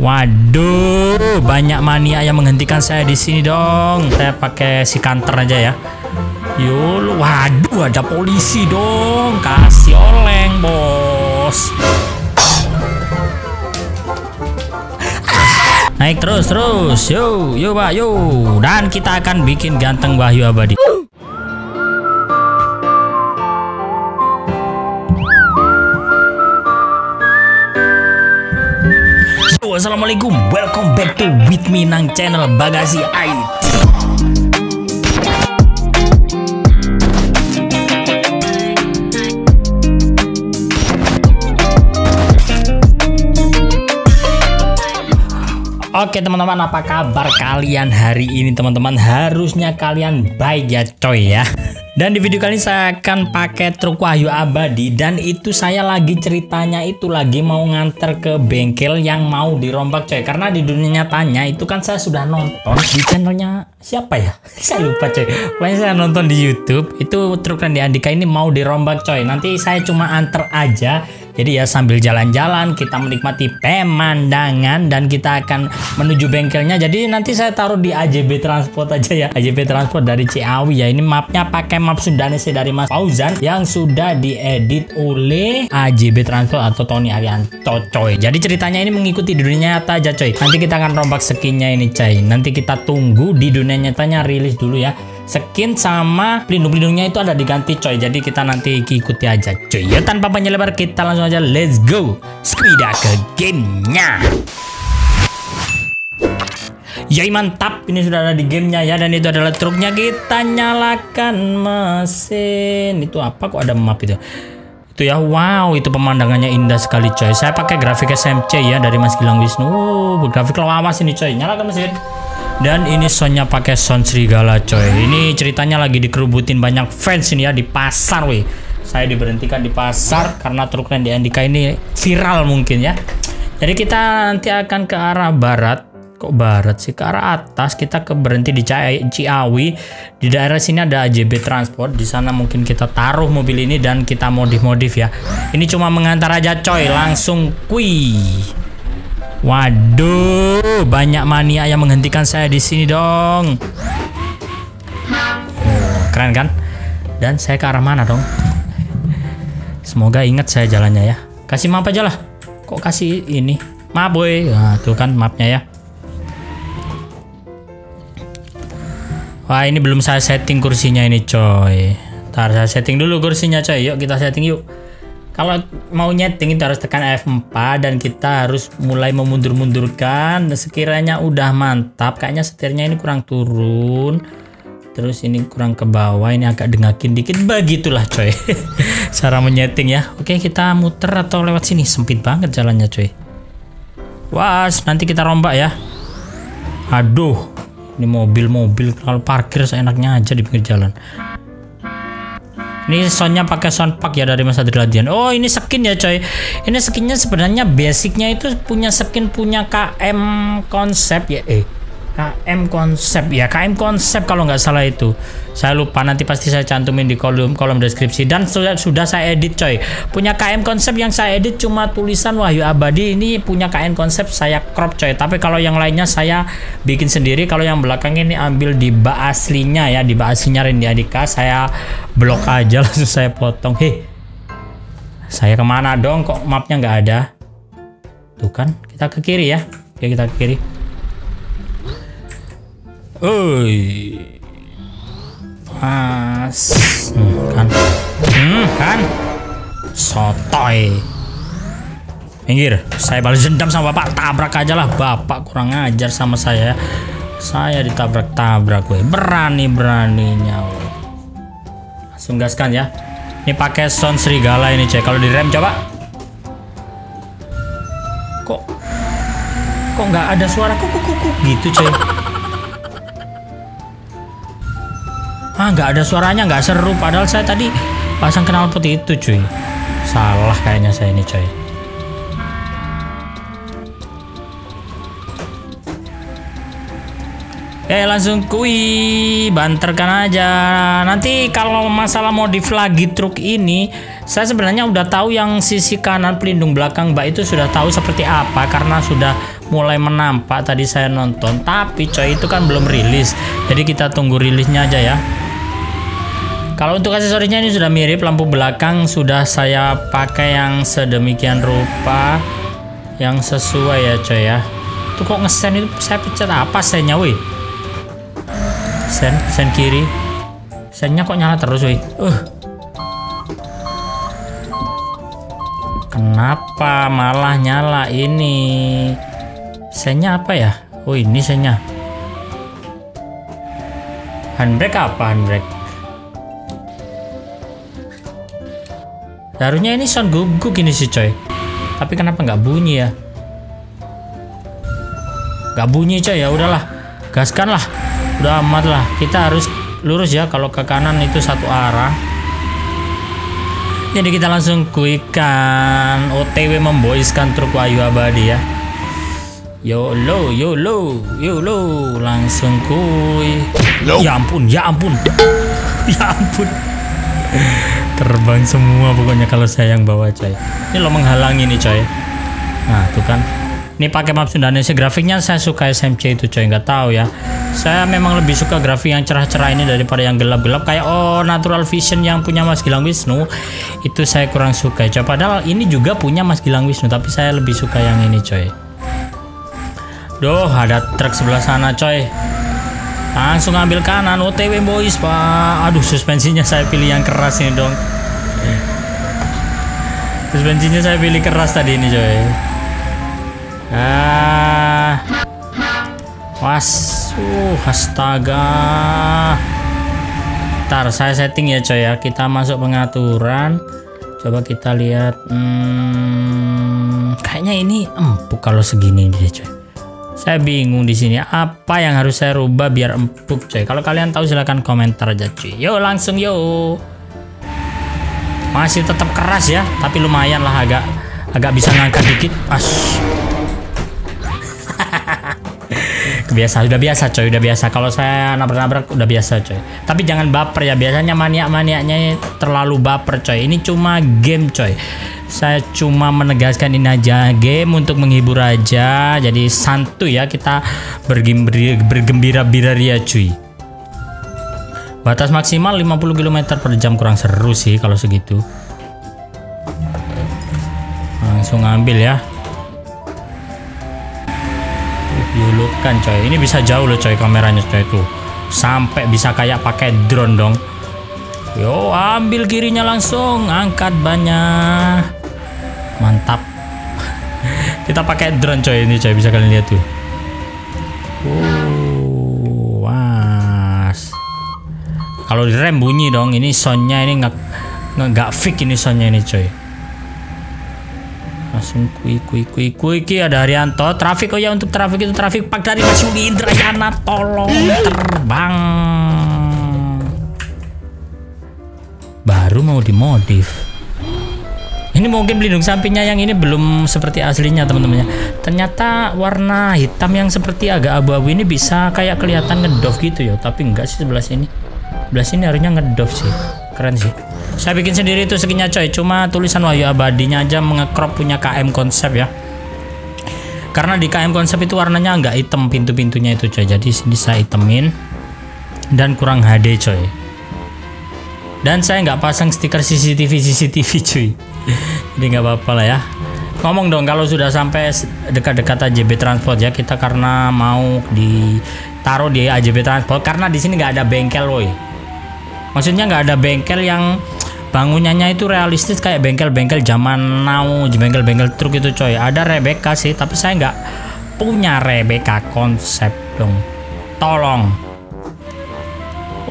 Waduh, banyak mania yang menghentikan saya di sini dong. Saya pakai si kanter aja ya. Yul, waduh ada polisi dong. Kasih oleng, bos. Naik terus terus, yo yo pak yo, dan kita akan bikin ganteng Wahyu Abadi. Assalamualaikum, welcome back to with me nang channel Bagasi IT. Oke teman-teman apa kabar kalian hari ini teman-teman? Harusnya kalian baik ya coy ya Dan di video kali ini saya akan pakai truk Wahyu Abadi. Dan itu saya lagi ceritanya itu lagi mau nganter ke bengkel yang mau dirombak coy. Karena di dunia nyatanya itu kan saya sudah nonton di channelnya siapa ya? Saya lupa coy. Pokoknya saya nonton di Youtube. Itu truk Randy Andika ini mau dirombak coy. Nanti saya cuma anter aja jadi ya sambil jalan-jalan kita menikmati pemandangan dan kita akan menuju bengkelnya. Jadi nanti saya taruh di AJB Transport aja ya. AJB Transport dari Ciawi ya. Ini mapnya pakai map Sundanese dari Mas Fauzan yang sudah diedit oleh AJB Transport atau Tony Arianto coy. Jadi ceritanya ini mengikuti dunia nyata aja coy. Nanti kita akan rombak skinnya ini coy. Nanti kita tunggu di dunia nyatanya rilis dulu ya skin sama pelindung-pelindungnya itu ada diganti coy. Jadi kita nanti ikuti aja coy. Ya tanpa panjang lebar kita langsung aja let's go. Sepeda ke gamenya. Yai mantap. Ini sudah ada di gamenya ya. Dan itu adalah truknya. Kita nyalakan mesin. Itu apa? Kok ada map itu? Itu ya wow. Itu pemandangannya indah sekali coy. Saya pakai grafik SMC ya dari Mas Gilang Wisnu. Uh, grafik lawas ini coy. Nyalakan mesin dan ini soundnya pakai sound serigala coy. Ini ceritanya lagi dikerubutin banyak fans ini ya di pasar weh. Saya diberhentikan di pasar karena truk Randy Andika ini viral mungkin ya. Jadi kita nanti akan ke arah barat. Kok barat sih? Ke arah atas. Kita ke berhenti di Ciawi. Di daerah sini ada AJB Transport. Di sana mungkin kita taruh mobil ini dan kita modif-modif ya. Ini cuma mengantar aja coy. Langsung kui Waduh, banyak mania yang menghentikan saya di sini dong. keren kan? Dan saya ke arah mana dong? Semoga ingat saya jalannya ya. Kasih map aja lah. Kok kasih ini? Map boy. Nah, tuh kan mapnya ya. Wah, ini belum saya setting kursinya ini, coy. Ntar saya setting dulu kursinya, coy. Yuk kita setting yuk kalau mau nyeting itu harus tekan F4 dan kita harus mulai memundur-mundurkan. Sekiranya udah mantap kayaknya setirnya ini kurang turun. Terus ini kurang ke bawah ini agak dengakin dikit. Begitulah coy. Cara menyeting ya. Oke kita muter atau lewat sini? Sempit banget jalannya coy. Was nanti kita rombak ya. Aduh ini mobil-mobil kalau parkir seenaknya aja di pinggir jalan ini soundnya pakai sound pack ya dari Mas Adriladian. Oh ini skin ya coy. Ini skinnya sebenarnya basicnya itu punya skin punya KM konsep ya. Eh KM konsep ya KM konsep kalau nggak salah itu. Saya lupa nanti pasti saya cantumin di kolom kolom deskripsi. Dan sudah sudah saya edit coy. Punya KM konsep yang saya edit cuma tulisan Wahyu Abadi. Ini punya KM konsep saya crop coy. Tapi kalau yang lainnya saya bikin sendiri. Kalau yang belakang ini ambil di bak aslinya ya. Di bak aslinya Randy Adika saya blok aja langsung saya potong. Heh saya ke mana dong? Kok mapnya nggak ada? Tuh kan kita ke kiri ya. Oke kita ke kiri Oi. Pas. Hmm, kan. Hmm, kan. Sotoy. Minggir, saya balas dendam sama bapak, tabrak aja lah bapak kurang ajar sama saya. Saya ditabrak-tabrak gue, berani-beraninya. Langsung gaskan ya. Ini pakai sound serigala ini cek. Kalau direm coba. Kok kok nggak ada suara kuk kuk gitu coy. Ah nggak ada suaranya nggak seru. Padahal saya tadi pasang kenal putih itu cuy. Salah kayaknya saya ini cuy Eh langsung kui banterkan aja. Nanti kalau masalah modif lagi truk ini saya sebenarnya udah tahu yang sisi kanan pelindung belakang mbak itu sudah tahu seperti apa karena sudah mulai menampak tadi saya nonton. Tapi coy itu kan belum rilis. Jadi kita tunggu rilisnya aja ya kalau untuk aksesorisnya ini sudah mirip lampu belakang sudah saya pakai yang sedemikian rupa yang sesuai ya coy ya. Itu kok ngesen itu saya pencet apa sennya wih sen sen kiri. Sennya kok nyala terus wih uh. Kenapa malah nyala ini? Sennya apa ya? Oh ini sennya handbrake apa handbrake Harusnya ini sound guguk ini sih coy. Tapi kenapa nggak bunyi ya? Nggak bunyi coy ya udahlah. Gaskan lah. Udah amat lah. Kita harus lurus ya kalau ke kanan itu satu arah. Jadi kita langsung kuikan OTW memboiskan truk Wahyu Abadi ya. Yo lo, yo lo, yo lo, langsung kui. Ya ampun, ya ampun, ya ampun terbang semua pokoknya kalau saya yang bawa coy. Ini lo menghalangi nih coy. Nah tuh kan. Ini pakai map Indonesia. Grafiknya saya suka SMC itu coy. Nggak tahu ya. Saya memang lebih suka grafik yang cerah-cerah ini daripada yang gelap-gelap. Kayak oh natural vision yang punya Mas Gilang Wisnu. Itu saya kurang suka coy. Padahal ini juga punya Mas Gilang Wisnu tapi saya lebih suka yang ini coy. Duh ada truk sebelah sana coy langsung ambil kanan OTW boys pak. Aduh suspensinya saya pilih yang keras ini dong. Suspensinya saya pilih keras tadi ini coy. Ah. Was uh astaga. Ntar saya setting ya coy ya. Kita masuk pengaturan. Coba kita lihat hmm, kayaknya ini empuk kalau segini deh coy saya bingung di sini apa yang harus saya rubah biar empuk coy. Kalau kalian tahu silahkan komentar aja cuy. Yo langsung yo. Masih tetap keras ya, tapi lumayan lah agak agak bisa ngangkat dikit. As. biasa udah biasa coy udah biasa kalau saya nabrak-nabrak udah biasa coy tapi jangan baper ya biasanya maniak-maniaknya terlalu baper coy ini cuma game coy saya cuma menegaskan ini aja game untuk menghibur aja. Jadi santuy ya kita bergembira ya cuy. Batas maksimal 50 km per jam kurang seru sih kalau segitu. Langsung ambil ya. Yulukan coy. Ini bisa jauh loh coy kameranya coy tuh. Sampai bisa kayak pakai drone dong. Yo ambil kirinya langsung. Angkat banyak mantap. Kita pakai drone coy ini coy bisa kalian lihat tuh. Uh, was. Kalau direm bunyi dong ini soundnya ini nggak nggak fix ini soundnya ini coy. Langsung kui kui kui kui ki ada Haryanto. Trafik oh ya untuk trafik itu trafik pak dari Mas Yudi Indrayana tolong terbang. Baru mau dimodif ini mungkin pelindung sampingnya yang ini belum seperti aslinya teman-teman ya ternyata warna hitam yang seperti agak abu-abu ini bisa kayak kelihatan ngedov gitu ya. Tapi enggak sih sebelah sini. Sebelah sini harusnya ngedov sih. Keren sih. Saya bikin sendiri itu sekinya coy. Cuma tulisan Wahyu Abadinya aja mengekrop punya KM konsep ya. Karena di KM konsep itu warnanya enggak hitam pintu-pintunya itu coy. Jadi sini saya hitemin dan kurang HD coy dan saya nggak pasang stiker CCTV CCTV cuy. Jadi nggak apa-apa lah ya. Ngomong dong kalau sudah sampai dekat-dekat AJB Transport ya kita karena mau ditaruh di AJB Transport karena di sini nggak ada bengkel woi. Maksudnya nggak ada bengkel yang bangunannya itu realistis kayak bengkel-bengkel zaman now bengkel-bengkel truk itu coy. Ada Rebecca sih tapi saya nggak punya Rebecca konsep dong. Tolong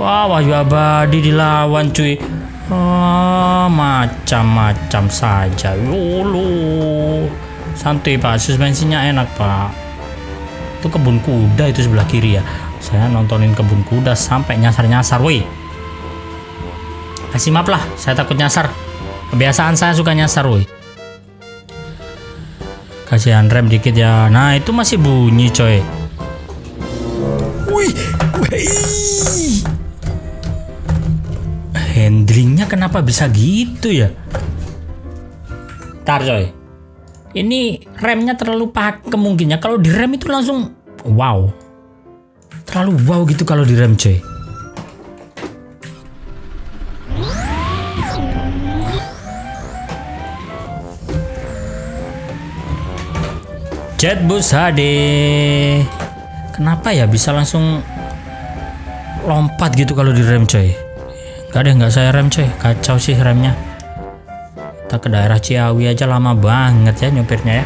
wah Wahyu Abadi dilawan cuy Oh, macam-macam saja. Lulu. Santuy, Pak. Suspensinya enak, Pak. Itu kebun kuda itu sebelah kiri ya. Saya nontonin kebun kuda sampai nyasar-nyasar, woi. Kasih maaf lah, saya takut nyasar. Kebiasaan saya suka nyasar, woi. Kasihan rem dikit ya. Nah, itu masih bunyi, coy. Wih, wih handlingnya kenapa bisa gitu ya? Ntar coy. Ini remnya terlalu pakem mungkinnya kalau di rem itu langsung wow. Terlalu wow gitu kalau di rem coy. Jetbus HD kenapa ya bisa langsung lompat gitu kalau di rem coy Gak deh nggak saya rem coy kacau sih remnya. Kita ke daerah Ciawi aja lama banget ya nyopirnya ya.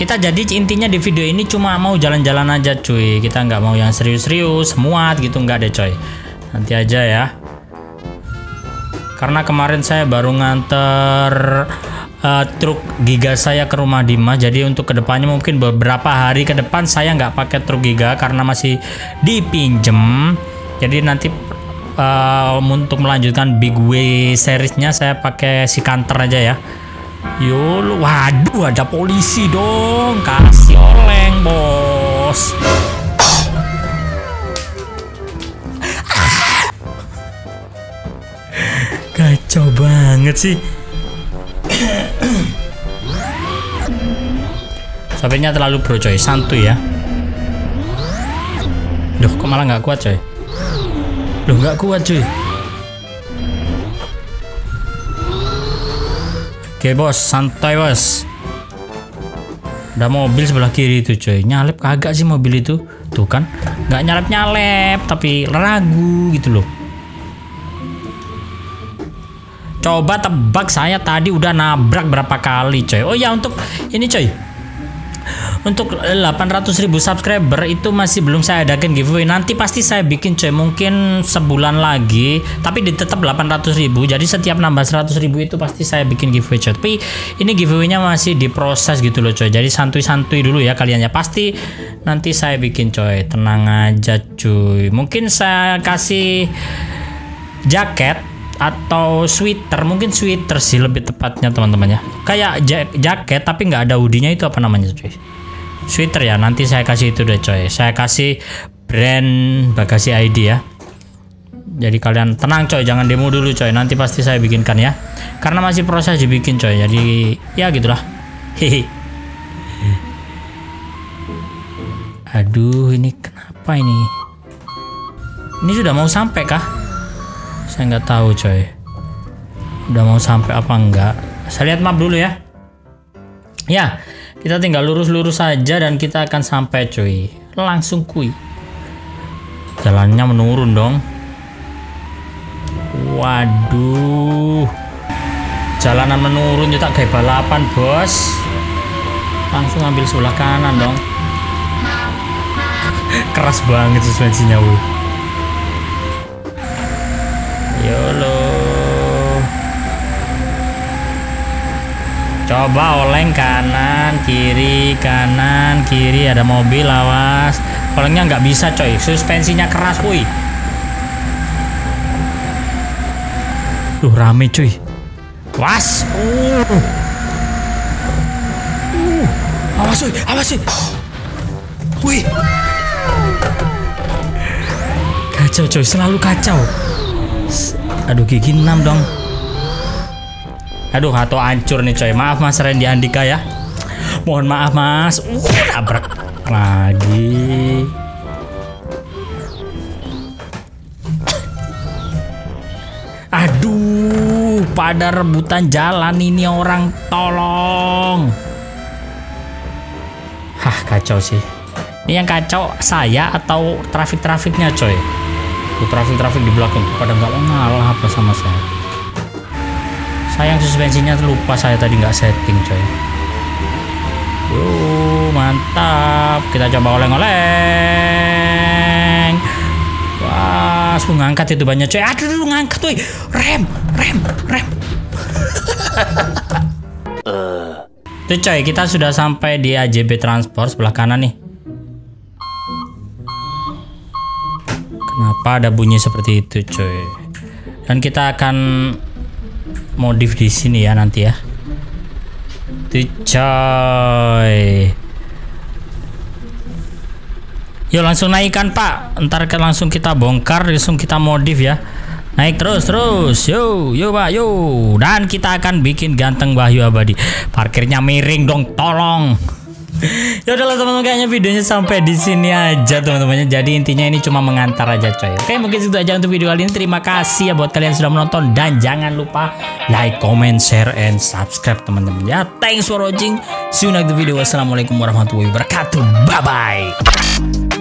Kita jadi intinya di video ini cuma mau jalan-jalan aja cuy. Kita nggak mau yang serius-serius muat gitu nggak deh coy. Nanti aja ya. Karena kemarin saya baru nganter uh, truk giga saya ke rumah Dimas. Jadi untuk ke depannya mungkin beberapa hari ke depan saya nggak pakai truk giga karena masih dipinjem. Jadi nanti uh, untuk melanjutkan big way seriesnya saya pakai si kanter aja ya. Yul, waduh ada polisi dong. Kasih oleng bos. Kacau banget sih. Sopirnya terlalu bro coy, santuy ya. Duh, kok malah nggak kuat coy? Duh, nggak kuat cuy. Oke bos, santai bos. Ada mobil sebelah kiri itu coy. Nyalep kagak sih mobil itu? Tuh kan, nggak nyalep-nyalep, tapi ragu gitu loh. Coba tebak saya tadi udah nabrak berapa kali coy. Oh ya untuk ini coy untuk 800.000 subscriber itu masih belum saya adakan giveaway. Nanti pasti saya bikin coy. Mungkin sebulan lagi tapi tetap 800.000 jadi setiap nambah 100.000 itu pasti saya bikin giveaway coy. Tapi ini giveaway-nya masih diproses gitu loh coy. Jadi santuy-santuy dulu ya kalian ya. Pasti nanti saya bikin coy. Tenang aja cuy. Mungkin saya kasih jaket atau sweater mungkin sweater sih lebih tepatnya teman-teman ya. Kayak jaket tapi nggak ada hoodie-nya itu apa namanya cuy? Sweater ya nanti saya kasih itu deh coy. Saya kasih brand bagasi ID ya. Jadi kalian tenang coy. Jangan demo dulu coy. Nanti pasti saya bikinkan ya. Karena masih proses dibikin coy. Jadi ya gitulah. Hehe. Aduh ini kenapa ini? Ini sudah mau sampai kah saya nggak tahu coy udah mau sampai apa enggak saya lihat map dulu ya ya kita tinggal lurus-lurus saja dan kita akan sampai cuy. Langsung kui. Jalannya menurun dong. Waduh. Jalanan menurun juga kayak balapan, Bos. Langsung ambil sebelah kanan dong. Keras banget suspensinya, wuh. Yolo. coba oleng kanan kiri kanan kiri ada mobil awas. Olengnya nggak bisa coy. Suspensinya keras woi. Duh rame cuy. Was. Uh. uh. Awas cuy Awas cuy Kacau cuy Selalu kacau Aduh gigi 6 dong Aduh, atau hancur nih coy. Maaf Mas Randy Andika ya. Mohon maaf Mas. Uh, nabrak lagi. Aduh, pada rebutan jalan ini orang tolong. Hah, kacau sih. Ini yang kacau saya atau trafik-trafiknya coy. Trafik-trafik di belakang pada nggak ngalah apa sama saya. Sayang suspensinya lupa saya tadi nggak setting coy. Uh mantap. Kita coba oleng-oleng. Wah langsung ngangkat itu banyak coy. Aduh ngangkat tuh rem rem rem. Tuh coy, kita sudah sampai di AJB Transport sebelah kanan nih. Kenapa ada bunyi seperti itu coy? Dan kita akan modif di sini ya nanti ya. Tuh coy. Yuk langsung naikkan pak Ntar langsung kita bongkar Langsung kita modif ya Naik terus terus. Yo, yo Pak, yo. Dan kita akan bikin ganteng Wahyu Abadi. Parkirnya miring dong, tolong. Ya udahlah teman-teman kayaknya videonya sampai di sini aja teman-teman. Jadi intinya ini cuma mengantar aja coy. Oke, mungkin itu aja untuk video kali ini. Terima kasih ya buat kalian sudah menonton dan jangan lupa like, comment, share and subscribe teman-teman. Ya, thanks for watching. See you next video. Wassalamualaikum warahmatullahi wabarakatuh. Bye bye.